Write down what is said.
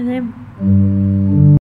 And then